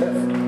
Yes.